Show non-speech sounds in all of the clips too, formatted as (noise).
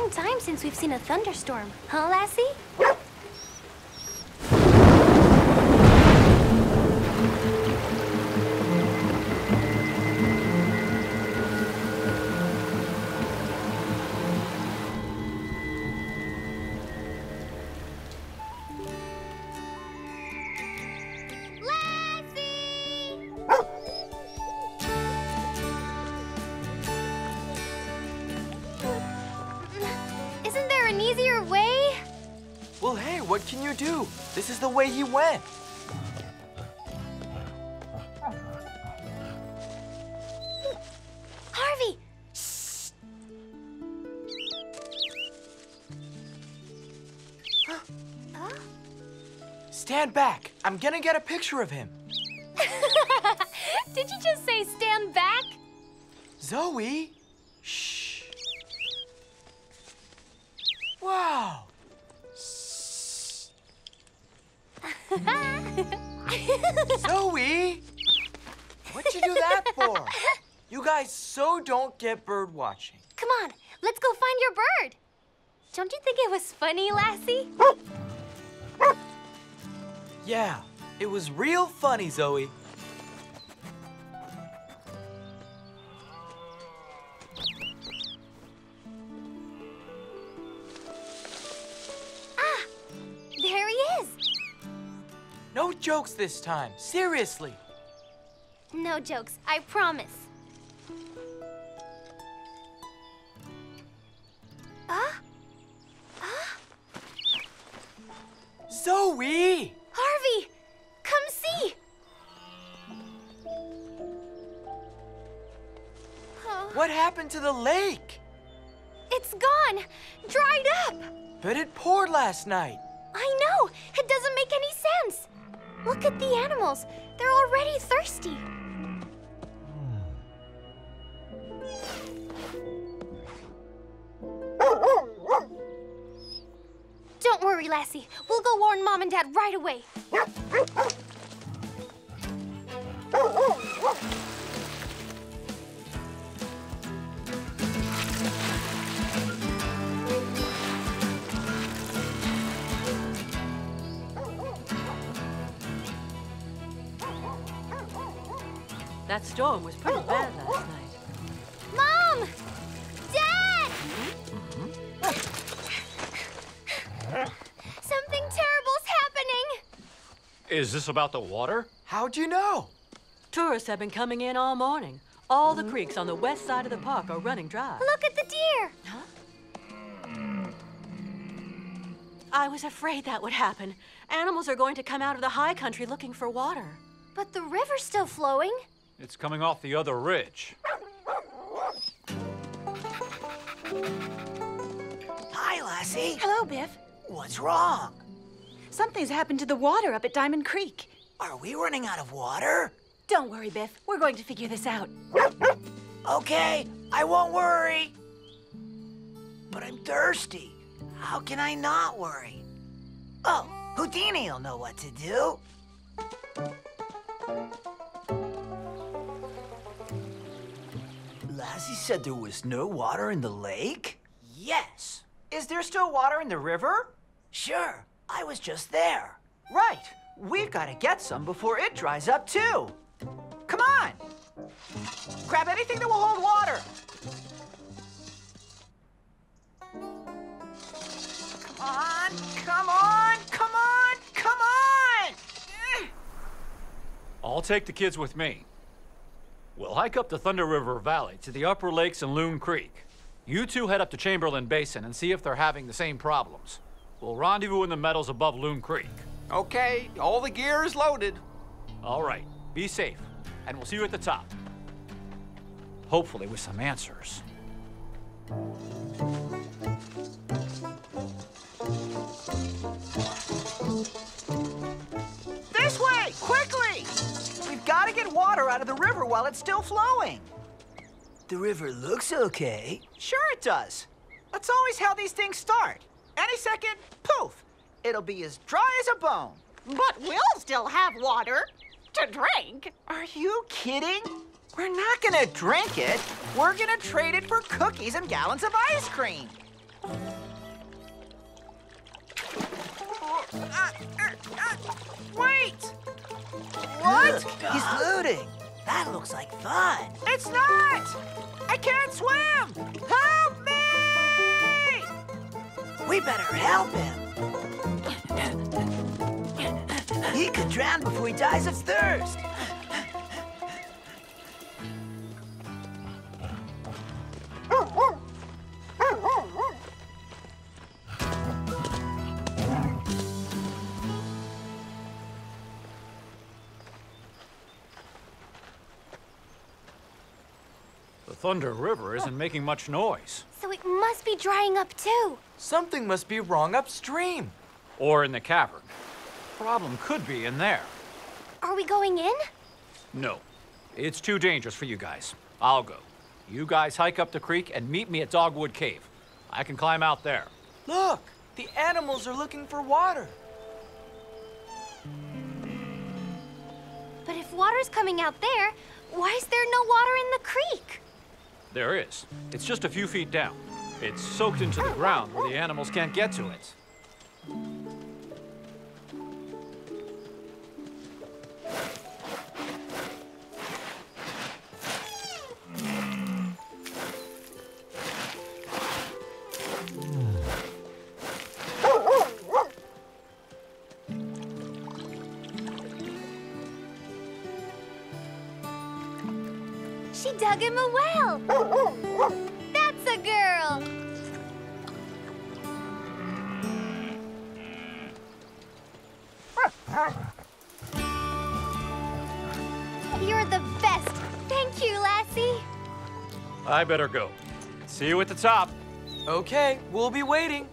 Long time since we've seen a thunderstorm, huh? Lassie! What can you do? This is the way he went. Harvey! Huh? Stand back. I'm gonna get a picture of him. (laughs) Did you just say stand back? Zoe? (laughs) Zoe! What'd you do that for? You guys so don't get bird watching. Come on, let's go find your bird. Don't you think it was funny, Lassie? Yeah, it was real funny, Zoe. Jokes this time. Seriously. No jokes, I promise. Ah? Ah? Zoe! Harvey, come see. What happened to the lake? it's gone, dried up. But it poured last night. I know, it doesn't make any sense. Look at the animals, they're already thirsty. Hmm. Don't worry, Lassie. We'll go warn Mom and Dad right away. That storm was pretty bad last oh, oh. night. Mom! Dad! Something terrible's happening. Is this about the water? How'd you know? Tourists have been coming in all morning. All the creeks on the west side of the park are running dry. Look at the deer. Huh? I was afraid that would happen. Animals are going to come out of the high country looking for water. But the river's still flowing. It's coming off the other ridge. Hi, Lassie. Hello, Biff. What's wrong? Something's happened to the water up at Diamond Creek. Are we running out of water? Don't worry, Biff. We're going to figure this out. Okay, I won't worry. But I'm thirsty. How can I not worry? Oh, Houdini will know what to do. Lassie said there was no water in the lake? Yes. Is there still water in the river? Sure, I was just there. Right. We've got to get some before it dries up, too. Come on. Grab anything that will hold water. Come on, come on, come on, come on! I'll take the kids with me. We'll hike up the Thunder River Valley to the upper lakes and Loon Creek. You two head up to Chamberlain Basin and see if they're having the same problems. We'll rendezvous in the meadows above Loon Creek. Okay, all the gear is loaded. All right, be safe, and we'll see you at the top. Hopefully with some answers. We've got to get water out of the river while it's still flowing. The river looks okay. Sure it does. That's always how these things start. Any second, poof, it'll be as dry as a bone. But we'll still have water to drink. Are you kidding? We're not gonna drink it. We're gonna trade it for cookies and gallons of ice cream. Wait! What? He's looting. That looks like fun. It's not! I can't swim! Help me! We better help him. He could drown before he dies of thirst. Thunder River isn't making much noise. So it must be drying up too. Something must be wrong upstream. Or in the cavern. Problem could be in there. Are we going in? No. It's too dangerous for you guys. I'll go. You guys hike up the creek and meet me at Dogwood Cave. I can climb out there. Look, the animals are looking for water. But if water's coming out there, why is there no water in the creek? There is. It's just a few feet down. It's soaked into the ground where the animals can't get to it. Dug him a well. That's a girl. You're the best. Thank you, Lassie. I better go. See you at the top. Okay, we'll be waiting.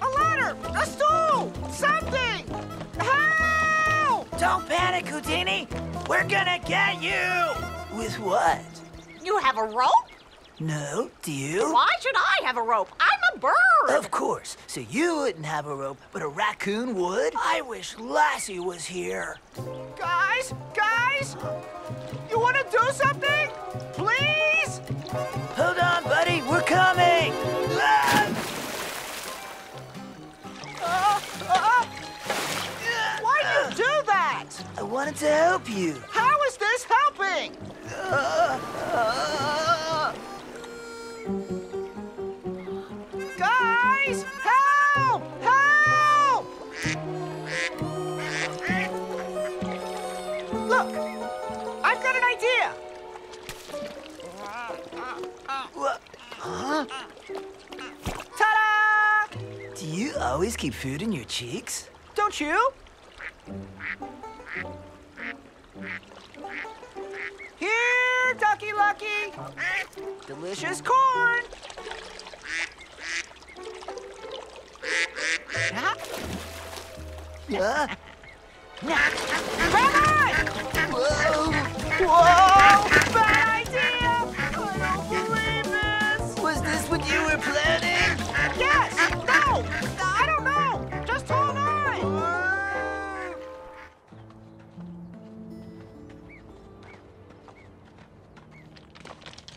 A ladder! A stool! Something! Help! Don't panic, Houdini. We're gonna get you. With what? You have a rope? No, do you? Why should I have a rope? I'm a bird. Of course. So you wouldn't have a rope, but a raccoon would? I wish Lassie was here. Guys! Guys! You want to do something? Please? Wanted to help you. How is this helping? Uh, uh, Guys! Help! Help! Look! I've got an idea! Wha- Huh? Ta-da! Do you always keep food in your cheeks? Don't you? Here, Ducky Lucky! Delicious corn! Huh? Huh? Bye-bye! Whoa! Whoa! Bad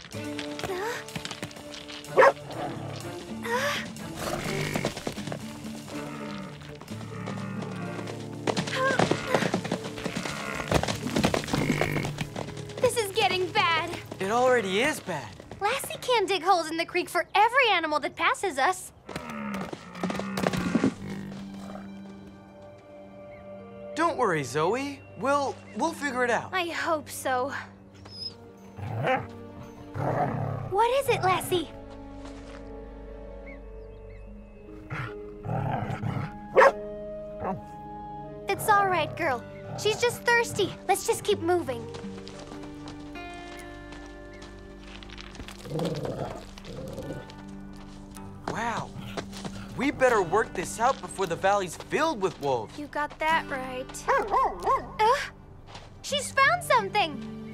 This is getting bad. It already is bad. Lassie can't dig holes in the creek for every animal that passes us. Don't worry, Zoe. We'll we'll figure it out. I hope so. What is it, Lassie? It's all right, girl. She's just thirsty. Let's just keep moving. Wow. We better work this out before the valley's filled with wolves. You got that right. Ugh, she's found something.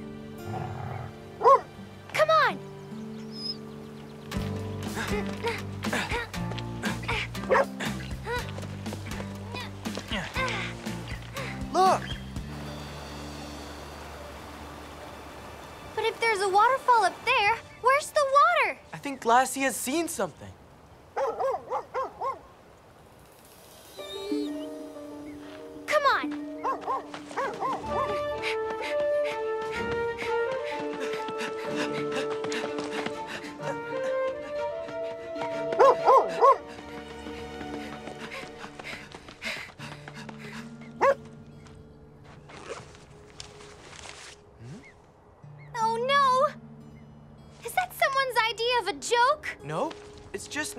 Look! But if there's a waterfall up there, where's the water? I think Lassie has seen something.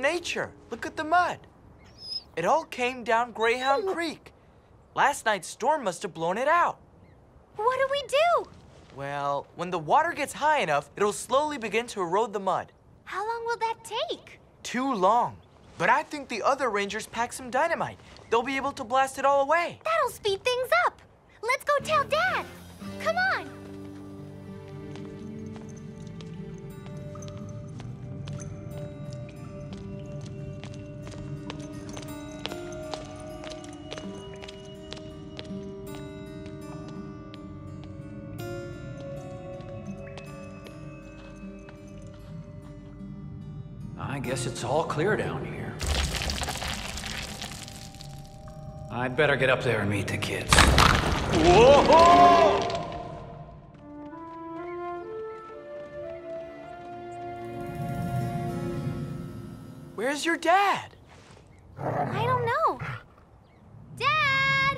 Nature. Look at the mud. It all came down Greyhound hmm. Creek. Last night's storm must have blown it out. What do we do? Well, when the water gets high enough, it'll slowly begin to erode the mud. How long will that take? Too long. But I think the other rangers packed some dynamite. They'll be able to blast it all away. That'll speed things up. Let's go tell Dad. Come on. Guess it's all clear down here. I'd better get up there and meet the kids. Whoa! Where's your dad? I don't know. Dad!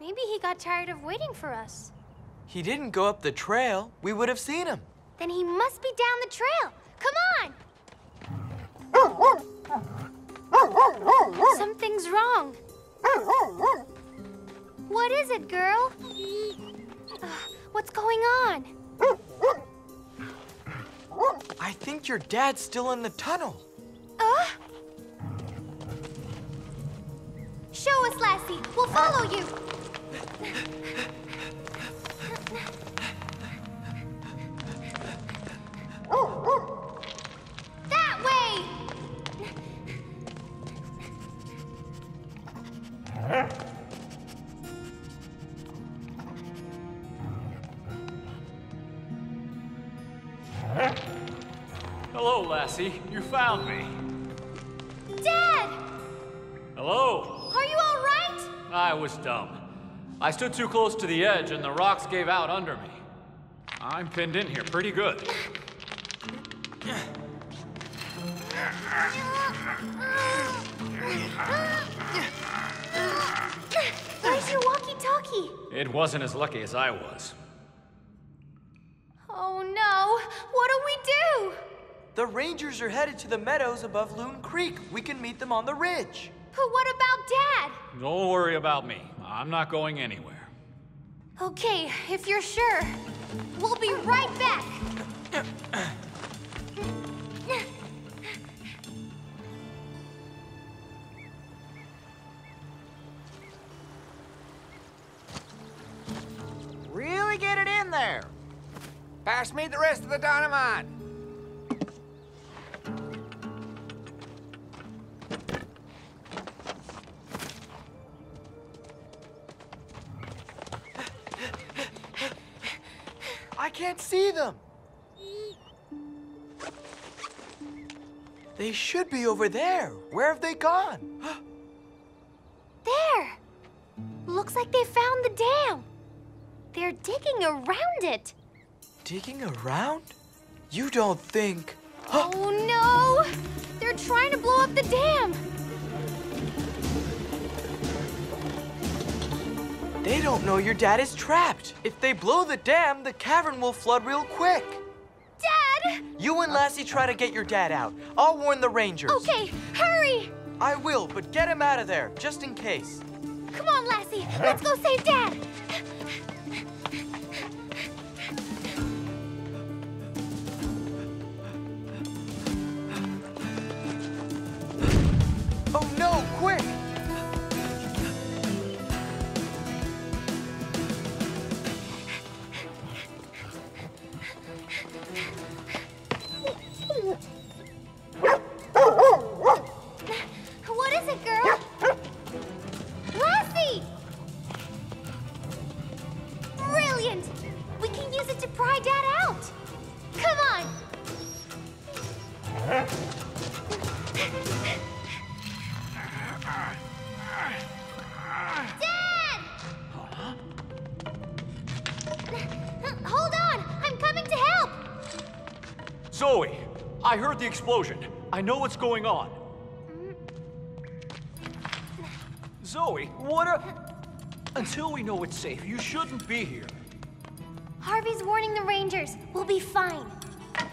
Maybe he got tired of waiting for us. He didn't go up the trail. We would have seen him. Then he must be down the trail. Come on! Something's wrong. What is it, girl? Uh, what's going on? I think your dad's still in the tunnel. Uh? Show us, Lassie. We'll follow you. You found me. Dad! Hello. Are you all right? I was dumb. I stood too close to the edge and the rocks gave out under me. I'm pinned in here pretty good. Where's your walkie-talkie? It wasn't as lucky as I was. Oh no! What do we do? The rangers are headed to the meadows above Loon Creek. We can meet them on the ridge. But what about Dad? Don't worry about me. I'm not going anywhere. Okay, if you're sure. We'll be right back. Really get it in there. Pass me the rest of the dynamite. Can't see them. They should be over there. Where have they gone? (gasps) There! Looks like they found the dam. They're digging around it. Digging around? You don't think. Oh no! They're trying to blow up the dam. They don't know your dad is trapped. If they blow the dam, the cavern will flood real quick. Dad! You and Lassie try to get your dad out. I'll warn the rangers. Okay, hurry! I will, but get him out of there, just in case. Come on, Lassie. Let's go save Dad. it to pry Dad out? Come on! Dad! Huh? Hold on! I'm coming to help! Zoe, I heard the explosion. I know what's going on. Zoe, what a... Until we know it's safe, you shouldn't be here. Harvey's warning the Rangers. We'll be fine. Uh,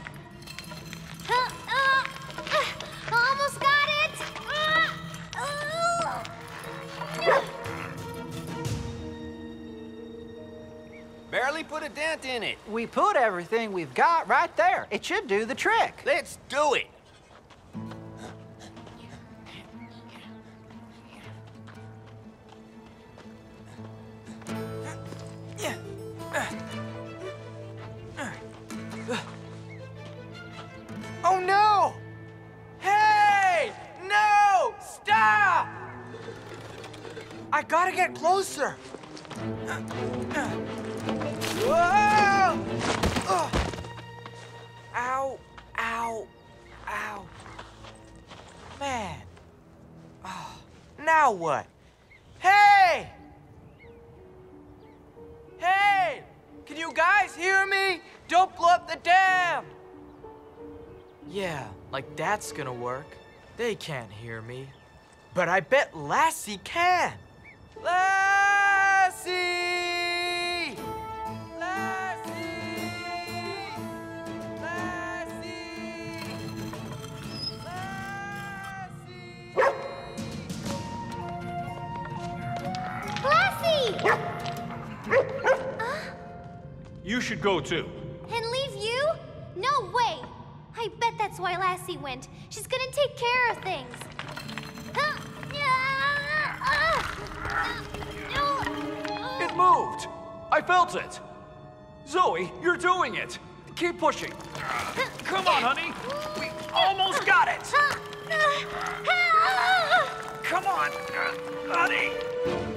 uh, uh, almost got it! Uh. Barely put a dent in it. We put everything we've got right there. It should do the trick. Let's do it. Now what? Hey! Hey! Can you guys hear me? Don't blow up the dam! Yeah, like that's gonna work. They can't hear me. But I bet Lassie can! Lassie! You should go too. And leave you? No way! I bet that's why Lassie went. She's gonna take care of things. It moved. I felt it. Zoe, you're doing it. Keep pushing. Come on, honey. We almost got it. Come on, honey.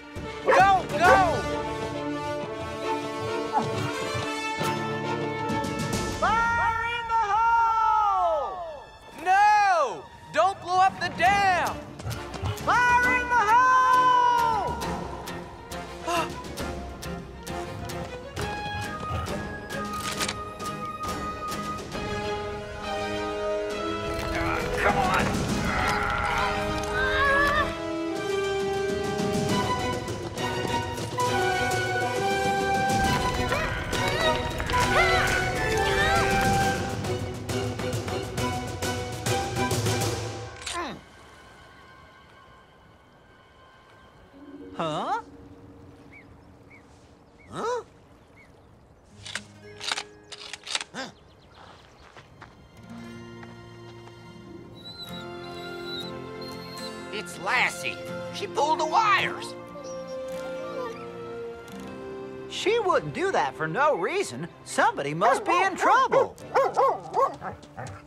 She pulled the wires. She wouldn't do that for no reason. Somebody must be in trouble. (laughs)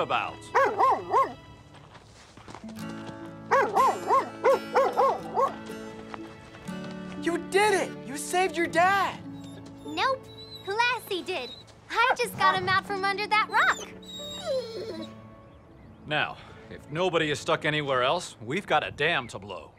about? You did it! You saved your dad! Nope. Lassie did. I just got him out from under that rock. Now, if nobody is stuck anywhere else, we've got a dam to blow.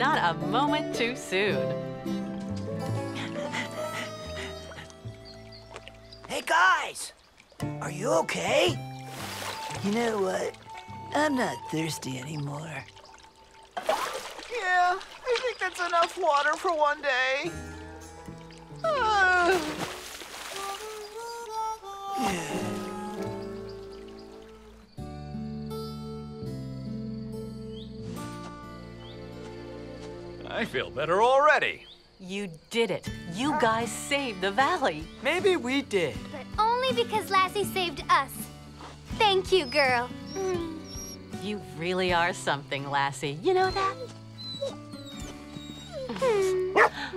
Not a moment too soon. Hey, guys! Are you okay? You know what? I'm not thirsty anymore. Yeah, I think that's enough water for one day. Uh, I feel better already. You did it. You guys saved the valley. Maybe we did. But only because Lassie saved us. Thank you, girl. Mm. You really are something, Lassie. You know that? Hmm.